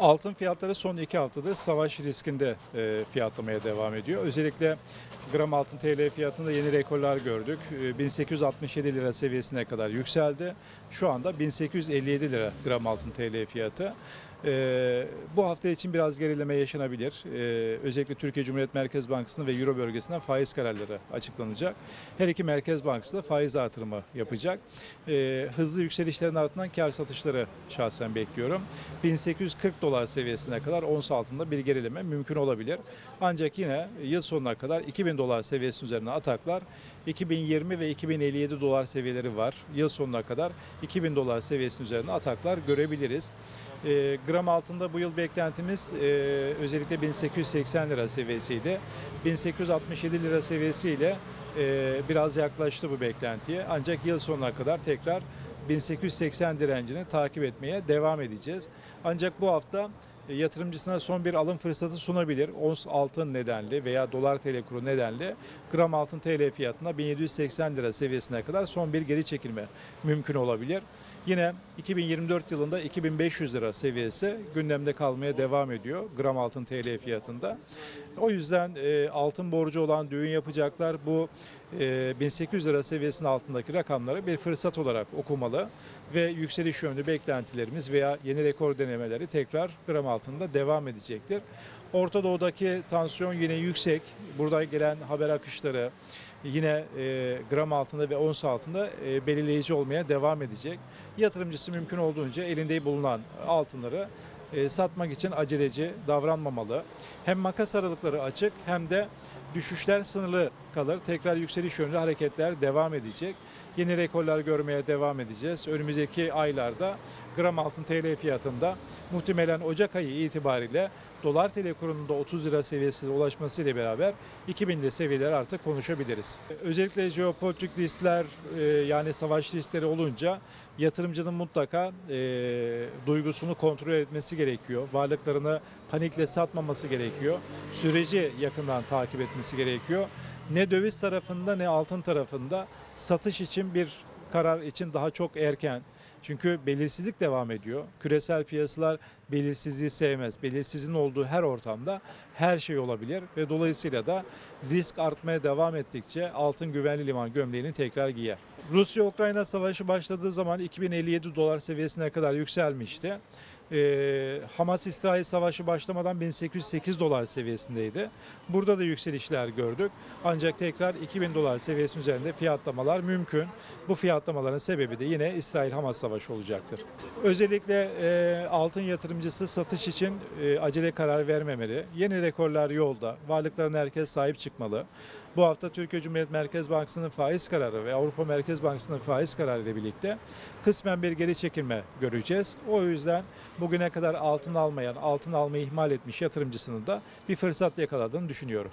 Altın fiyatları son iki haftadır savaş riskinde e, fiyatlamaya devam ediyor. Özellikle gram altın TL fiyatında yeni rekorlar gördük. E, 1867 lira seviyesine kadar yükseldi. Şu anda 1857 lira gram altın TL fiyatı. E, bu hafta için biraz gerileme yaşanabilir. E, özellikle Türkiye Cumhuriyet Merkez Bankası'nın ve Euro bölgesinden faiz kararları açıklanacak. Her iki merkez bankası da faiz artırımı yapacak. E, hızlı yükselişlerin ardından kar satışları şahsen bekliyorum. 1840 dolar seviyesine kadar ons altında bir gerileme mümkün olabilir. Ancak yine yıl sonuna kadar 2000 dolar seviyesinin üzerine ataklar 2020 ve 2057 dolar seviyeleri var. Yıl sonuna kadar 2000 dolar seviyesinin üzerine ataklar görebiliriz. E, gram altında bu yıl beklentimiz e, özellikle 1880 lira seviyesiydi. 1867 lira seviyesiyle e, biraz yaklaştı bu beklentiye. Ancak yıl sonuna kadar tekrar 1880 direncini takip etmeye devam edeceğiz. Ancak bu hafta yatırımcısına son bir alım fırsatı sunabilir. Ons altın nedenli veya dolar TL kuru nedenli gram altın TL fiyatına 1780 lira seviyesine kadar son bir geri çekilme mümkün olabilir. Yine 2024 yılında 2500 lira seviyesi gündemde kalmaya devam ediyor gram altın TL fiyatında. O yüzden e, altın borcu olan düğün yapacaklar bu e, 1800 lira seviyesinin altındaki rakamları bir fırsat olarak okumalı ve yükseliş yönlü beklentilerimiz veya yeni rekor denemeleri tekrar gram altında devam edecektir. Orta Doğu'daki tansiyon yine yüksek. Burada gelen haber akışları yine e, gram altında ve ons altında e, belirleyici olmaya devam edecek. Yatırımcısı mümkün olduğunca elinde bulunan altınları e, satmak için aceleci davranmamalı. Hem makas aralıkları açık hem de düşüşler sınırlı kalır. Tekrar yükseliş yönlü hareketler devam edecek. Yeni rekorlar görmeye devam edeceğiz. Önümüzdeki aylarda gram altın TL fiyatında muhtemelen Ocak ayı itibariyle dolar TL kurunun da 30 lira seviyesine ulaşmasıyla beraber 2000'de seviyeler artık konuşabiliriz. Özellikle jeopolitik riskler e, yani savaş riskleri olunca yatırımcının mutlaka e, duygusunu kontrol etmesi gerekiyor. Varlıklarını panikle satmaması gerekiyor. Süreci yakından takip etmesi gerekiyor. Ne döviz tarafında ne altın tarafında satış için bir karar için daha çok erken. Çünkü belirsizlik devam ediyor. Küresel piyasalar belirsizliği sevmez. Belirsizliğin olduğu her ortamda her şey olabilir ve dolayısıyla da risk artmaya devam ettikçe altın güvenli liman gömleğini tekrar giyer. Rusya-Ukrayna savaşı başladığı zaman 2057 dolar seviyesine kadar yükselmişti. Ee, Hamas-İsrail savaşı başlamadan 1808 dolar seviyesindeydi. Burada da yükselişler gördük. Ancak tekrar 2000 dolar seviyesinin üzerinde fiyatlamalar mümkün. Bu fiyatlamaların sebebi de yine İsrail-Hamas savaşı olacaktır. Özellikle e, altın yatırımcısı satış için e, acele karar vermemeli. Yeni rekorlar yolda. Varlıklarına herkes sahip çıkmalı. Bu hafta Türkiye Cumhuriyet Merkez Bankası'nın faiz kararı ve Avrupa Merkez Bankası'nın faiz kararı ile birlikte kısmen bir geri çekilme göreceğiz. O yüzden bugüne kadar altın almayan, altın almayı ihmal etmiş yatırımcısının da bir fırsat yakaladığını düşünüyorum.